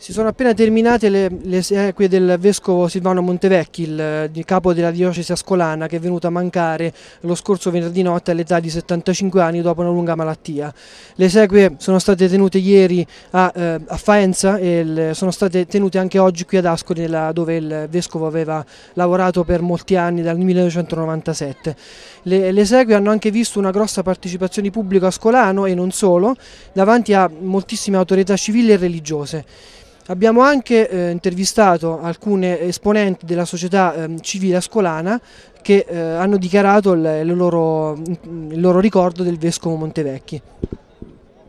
Si sono appena terminate le, le esequie del vescovo Silvano Montevecchi, il, il, capo della diocesi ascolana, che è venuto a mancare lo scorso venerdì notte all'età di 75 anni dopo una lunga malattia. Le esequie sono state tenute ieri a, eh, a Faenza e il, sono state tenute anche oggi qui ad Ascoli, nella, dove il vescovo aveva lavorato per molti anni, dal 1997. Le, le esequie hanno anche visto una grossa partecipazione di pubblico ascolano e non solo, davanti a moltissime autorità civili e religiose. Abbiamo anche eh, intervistato alcune esponenti della società eh, civile ascolana che eh, hanno dichiarato il, il, loro, il, loro, ricordo del vescovo Montevecchi.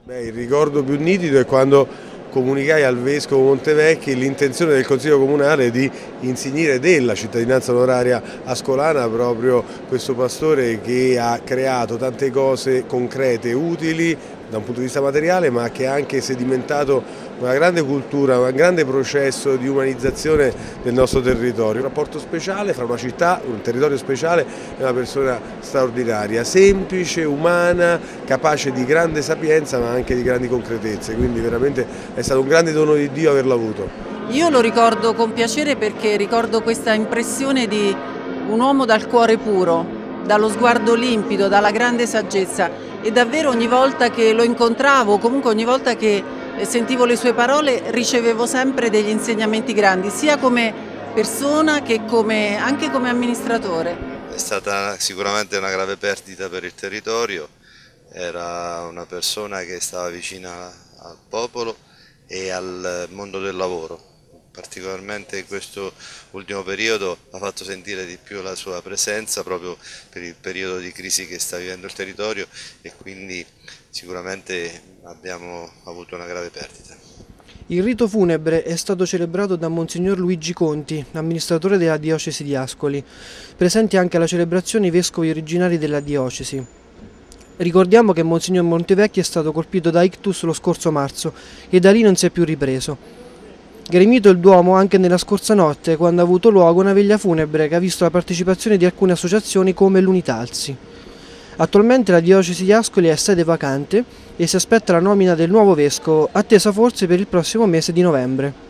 Beh, il ricordo più nitido è quando comunicai al Vescovo Montevecchi l'intenzione del Consiglio Comunale di insignire della cittadinanza onoraria ascolana proprio questo pastore che ha creato tante cose concrete e utili da un punto di vista materiale ma che ha anche sedimentato una grande cultura, un grande processo di umanizzazione del nostro territorio, un rapporto speciale fra una città, un territorio speciale e una persona straordinaria, semplice, umana, capace di grande sapienza ma anche di grandi concretezze, quindi veramente è stato un grande dono di Dio averlo avuto. Io lo ricordo con piacere perché ricordo questa impressione di un uomo dal cuore puro, dallo sguardo limpido, dalla grande saggezza. E davvero ogni volta che lo incontravo, comunque ogni volta che sentivo le sue parole ricevevo sempre degli insegnamenti grandi, sia come persona che come, anche come amministratore. È stata sicuramente una grave perdita per il territorio, era una persona che stava vicina al popolo e al mondo del lavoro particolarmente in questo ultimo periodo ha fatto sentire di più la sua presenza proprio per il periodo di crisi che sta vivendo il territorio e quindi sicuramente abbiamo avuto una grave perdita. Il rito funebre è stato celebrato da Monsignor Luigi Conti, amministratore della diocesi di Ascoli, presenti anche alla celebrazione i vescovi originari della diocesi. Ricordiamo che Monsignor Montevecchi è stato colpito da ictus lo scorso marzo e da lì non si è più ripreso. Gremito il Duomo anche nella scorsa notte, quando ha avuto luogo una veglia funebre che ha visto la partecipazione di alcune associazioni come l'Unitalsi. Attualmente la diocesi di Ascoli è sede vacante e si aspetta la nomina del nuovo vescovo, attesa forse per il prossimo mese di novembre.